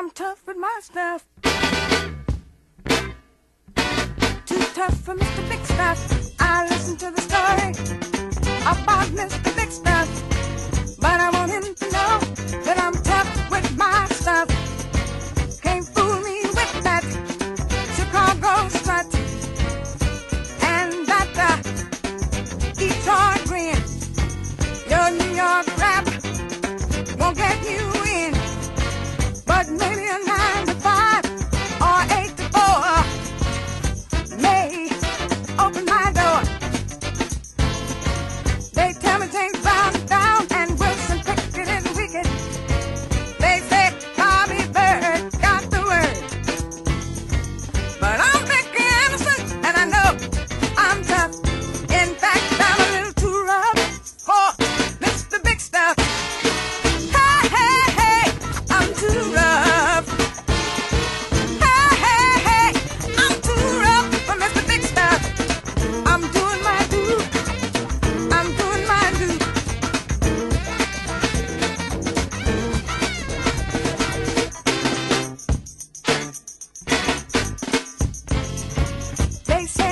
I'm tough with my stuff. Too tough for Mr. Big Stuff. I listen to the story about Mr. Big Stuff. But I want him to know that I'm tough with my stuff. Can't fool me with that Chicago strut. And that uh, Detroit grin. Your New York say, say.